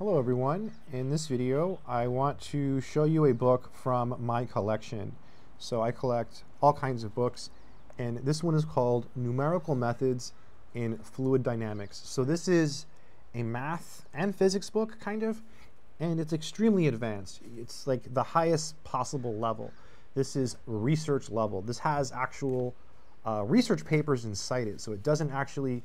Hello everyone. In this video I want to show you a book from my collection. So I collect all kinds of books and this one is called Numerical Methods in Fluid Dynamics. So this is a math and physics book kind of and it's extremely advanced. It's like the highest possible level. This is research level. This has actual uh, research papers inside it so it doesn't actually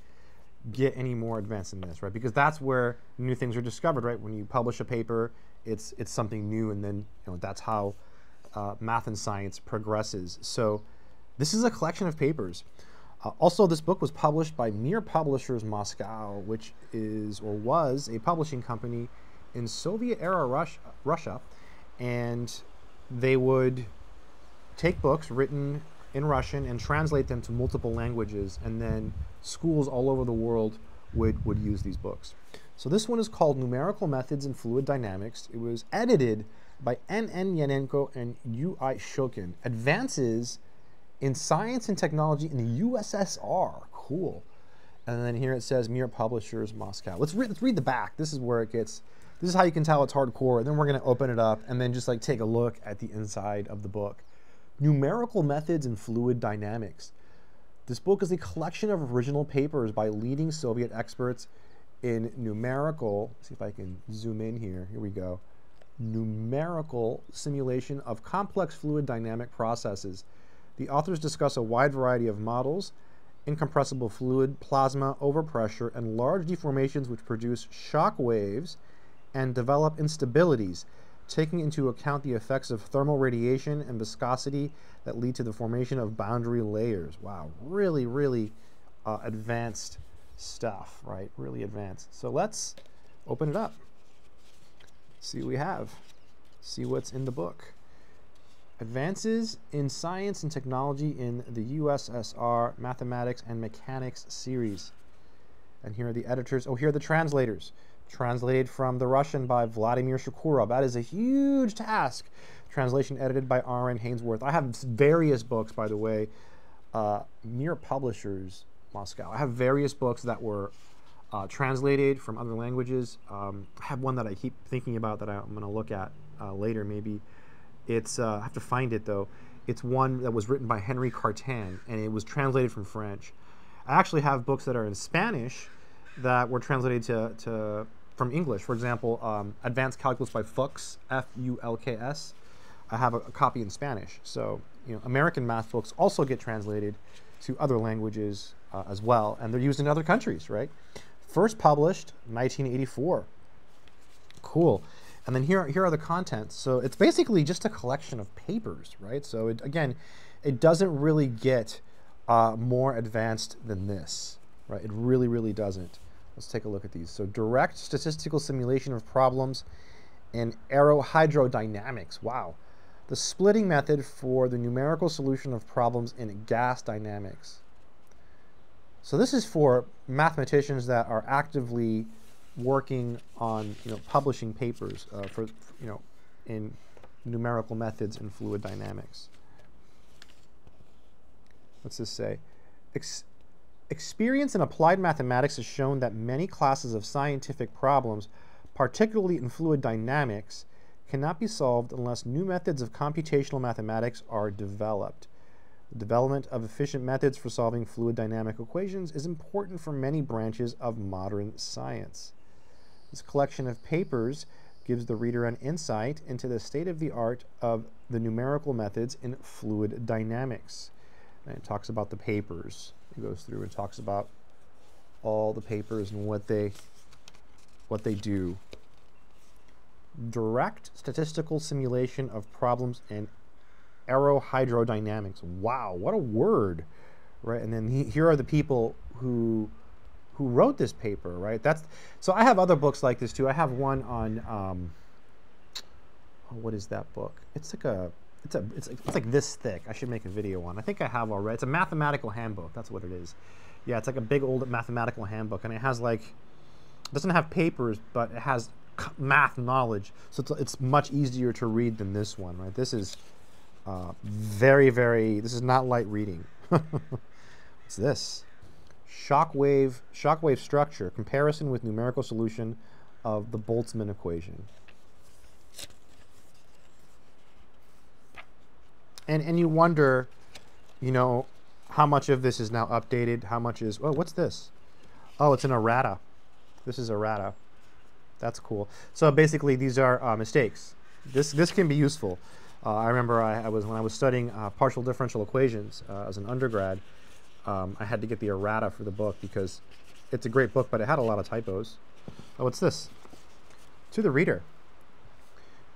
get any more advanced than this, right? Because that's where new things are discovered, right? When you publish a paper, it's it's something new, and then you know that's how uh, math and science progresses. So this is a collection of papers. Uh, also, this book was published by Mir Publishers Moscow, which is or was a publishing company in Soviet-era Russia, Russia, and they would take books written in Russian and translate them to multiple languages, and then schools all over the world would, would use these books. So this one is called Numerical Methods in Fluid Dynamics. It was edited by N.N. Yanenko and U.I. Shokin. Advances in Science and Technology in the USSR. Cool. And then here it says Mir Publishers Moscow. Let's, re let's read the back. This is where it gets, this is how you can tell it's hardcore. And then we're going to open it up and then just like take a look at the inside of the book. Numerical Methods in Fluid Dynamics. This book is a collection of original papers by leading Soviet experts in numerical, see if I can zoom in here, here we go, numerical simulation of complex fluid dynamic processes. The authors discuss a wide variety of models, incompressible fluid, plasma, overpressure, and large deformations which produce shock waves and develop instabilities taking into account the effects of thermal radiation and viscosity that lead to the formation of boundary layers. Wow, really, really uh, advanced stuff, right? Really advanced. So let's open it up. See what we have. See what's in the book. Advances in Science and Technology in the USSR Mathematics and Mechanics series. And here are the editors. Oh, here are the translators translated from the Russian by Vladimir Shakurov. That is a huge task. Translation edited by Aaron Hainsworth. I have various books, by the way, uh, Mir Publishers, Moscow. I have various books that were uh, translated from other languages. Um, I have one that I keep thinking about that I'm going to look at uh, later, maybe. It's uh, I have to find it though. It's one that was written by Henry Cartan, and it was translated from French. I actually have books that are in Spanish that were translated to, to from English. For example, um, Advanced Calculus by Fulks, F-U-L-K-S. I have a, a, copy in Spanish. So, you know, American math books also get translated to other languages uh, as well, and they're used in other countries, right? First published 1984. Cool. And then here, here are the contents. So it's basically just a collection of papers, right? So it, again, it doesn't really get uh, more advanced than this, right? It really, really doesn't. Let's take a look at these. So direct statistical simulation of problems in aerohydrodynamics. Wow. The splitting method for the numerical solution of problems in gas dynamics. So this is for mathematicians that are actively working on, you know, publishing papers uh, for, you know, in numerical methods in fluid dynamics. What's this say? Ex Experience in applied mathematics has shown that many classes of scientific problems, particularly in fluid dynamics, cannot be solved unless new methods of computational mathematics are developed. The development of efficient methods for solving fluid dynamic equations is important for many branches of modern science. This collection of papers gives the reader an insight into the state of the art of the numerical methods in fluid dynamics. And it talks about the papers. It goes through and talks about all the papers and what they what they do. Direct statistical simulation of problems in aerohydrodynamics. Wow, what a word, right? And then he, here are the people who who wrote this paper, right? That's so. I have other books like this too. I have one on um, oh, what is that book? It's like a it's a it's, it's like this thick. I should make a video on. I think I have already. It's a mathematical handbook. That's what it is. Yeah, it's like a big old mathematical handbook, and it has like doesn't have papers, but it has math knowledge. So it's, it's much easier to read than this one, right? This is uh, very very. This is not light reading. What's this? Shockwave shockwave structure comparison with numerical solution of the Boltzmann equation. And, and you wonder, you know, how much of this is now updated, how much is, oh, what's this? Oh, it's an errata. This is errata. That's cool. So basically, these are uh, mistakes. This, this can be useful. Uh, I remember I, I, was when I was studying uh, partial differential equations uh, as an undergrad, um, I had to get the errata for the book because it's a great book, but it had a lot of typos. Oh, what's this? To the reader.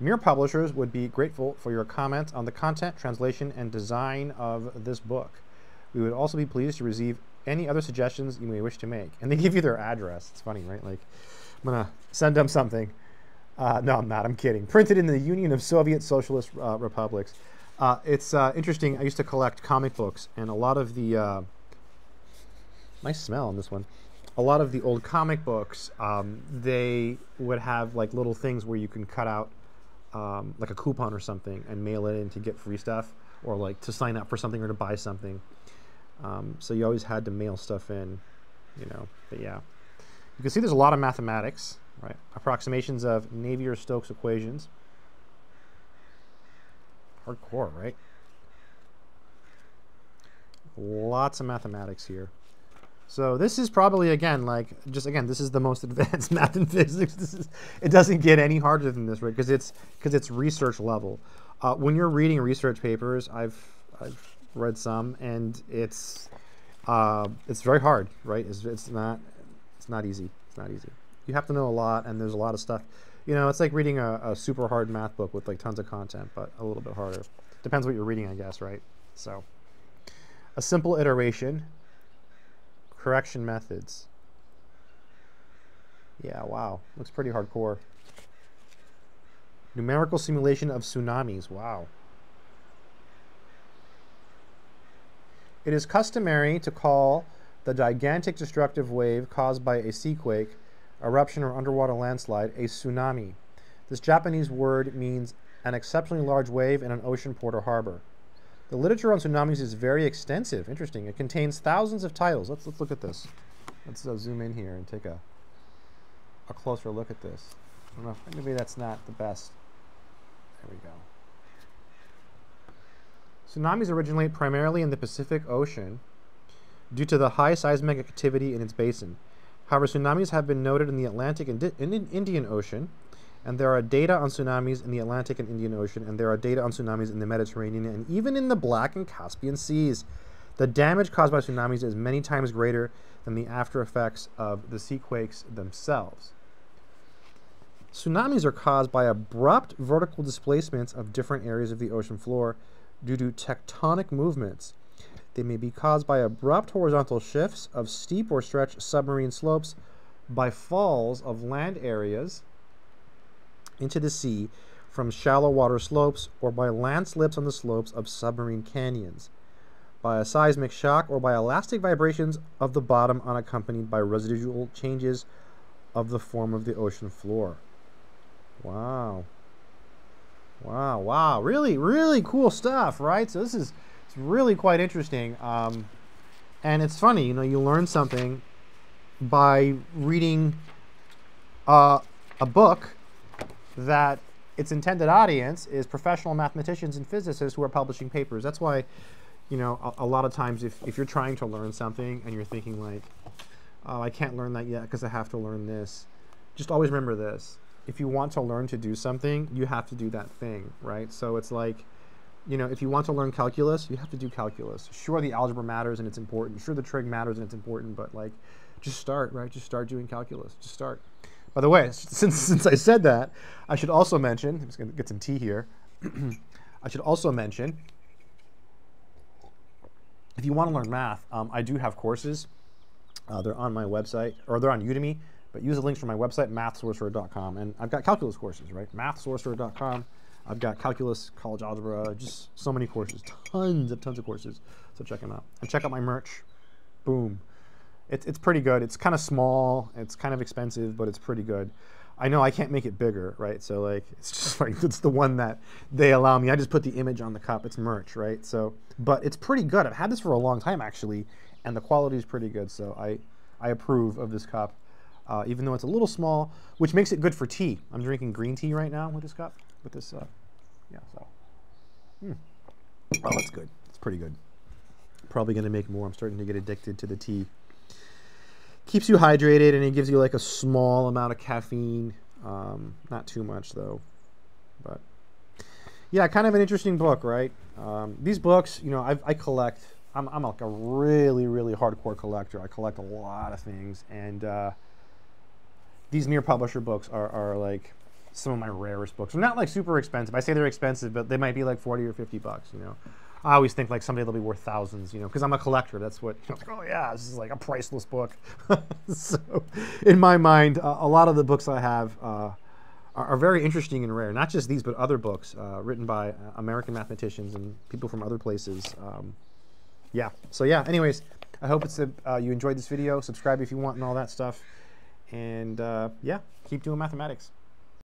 Mir publishers would be grateful for your comments on the content, translation, and design of this book. We would also be pleased to receive any other suggestions you may wish to make. And they give you their address. It's funny, right? Like, I'm going to send them something. Uh, no, I'm not. I'm kidding. Printed in the Union of Soviet Socialist uh, Republics. Uh, it's uh, interesting. I used to collect comic books, and a lot of the uh, nice smell on this one. A lot of the old comic books, um, they would have like little things where you can cut out um, like a coupon or something and mail it in to get free stuff, or like to sign up for something or to buy something. Um, so you always had to mail stuff in, you know. But yeah, you can see there's a lot of mathematics right? Approximations of Navier-Stokes equations. Hardcore, right? Lots of mathematics here. So this is probably, again, like, just again, this is the most advanced math and physics. This is, it doesn't get any harder than this, right? Because it's, because it's research level. Uh, when you're reading research papers, I've, I've read some, and it's, uh, it's very hard, right? It's, it's not, it's not easy. It's not easy you have to know a lot, and there's a lot of stuff. You know, it's like reading a, a super hard math book with like tons of content, but a little bit harder. Depends what you're reading, I guess, right? So, a simple iteration, correction methods. Yeah, wow, looks pretty hardcore. Numerical simulation of tsunamis. Wow. It is customary to call the gigantic destructive wave caused by a seaquake eruption or underwater landslide, a tsunami. This Japanese word means an exceptionally large wave in an ocean, port, or harbor. The literature on tsunamis is very extensive. Interesting. It contains thousands of titles. Let's, let's look at this. Let's uh, zoom in here and take a, a closer look at this. I don't know. If, maybe that's not the best. There we go. Tsunamis originate primarily in the Pacific Ocean due to the high seismic activity in its basin. However, tsunamis have been noted in the Atlantic and in Indian Ocean, and there are data on tsunamis in the Atlantic and Indian Ocean, and there are data on tsunamis in the Mediterranean and even in the Black and Caspian Seas. The damage caused by tsunamis is many times greater than the after effects of the seaquakes themselves. Tsunamis are caused by abrupt vertical displacements of different areas of the ocean floor due to tectonic movements they may be caused by abrupt horizontal shifts of steep or stretched submarine slopes, by falls of land areas into the sea from shallow water slopes, or by landslips on the slopes of submarine canyons, by a seismic shock, or by elastic vibrations of the bottom unaccompanied by residual changes of the form of the ocean floor. Wow. Wow, wow. Really, really cool stuff, right? So this is it's really quite interesting. Um, and it's funny, you know, you learn something by reading uh, a book that its intended audience is professional mathematicians and physicists who are publishing papers. That's why, you know, a, a lot of times if, if you're trying to learn something and you're thinking like, oh, I can't learn that yet because I have to learn this, just always remember this. If you want to learn to do something, you have to do that thing, right? So it's like, you know, if you want to learn calculus, you have to do calculus. Sure, the algebra matters and it's important. Sure, the trig matters and it's important, but like, just start, right? Just start doing calculus. Just start. By the way, since, since I said that, I should also mention, I'm just going to get some tea here. I should also mention, if you want to learn math, um, I do have courses. Uh, they're on my website, or they're on Udemy, but use the links from my website, mathsorcerer.com. And I've got calculus courses, right? mathsorcerer.com. I've got calculus, college algebra, just so many courses, tons of tons of courses. So check them out. And check out my merch. Boom. It's, it's pretty good. It's kind of small. It's kind of expensive, but it's pretty good. I know I can't make it bigger, right? So like, it's just like, it's the one that they allow me. I just put the image on the cup. It's merch, right? So, but it's pretty good. I've had this for a long time actually, and the quality is pretty good. So I, I approve of this cup. uh, even though it's a little small, which makes it good for tea. I'm drinking green tea right now with this cup, with this, uh, yeah, so. Hmm. Oh, that's good. It's pretty good. Probably going to make more. I'm starting to get addicted to the tea. Keeps you hydrated and it gives you like a small amount of caffeine. Um, not too much though, but yeah, kind of an interesting book, right? Um, these books, you know, I've, i collect. I'm, I'm like a really, really hardcore collector. I collect a lot of things, and uh, these Mir Publisher books are, are like some of my rarest books. They're not like super expensive. I say they're expensive, but they might be like 40 or 50 bucks, you know. I always think like someday they'll be worth thousands, you know, because I'm a collector. That's what, you know, like, oh yeah, this is like a priceless book. so in my mind, uh, a lot of the books I have uh, are, are, very interesting and rare. Not just these, but other books uh, written by uh, American mathematicians and people from other places. Um, yeah, so yeah, anyways, I hope it's a, uh, you enjoyed this video. Subscribe if you want and all that stuff. And uh, yeah, keep doing mathematics.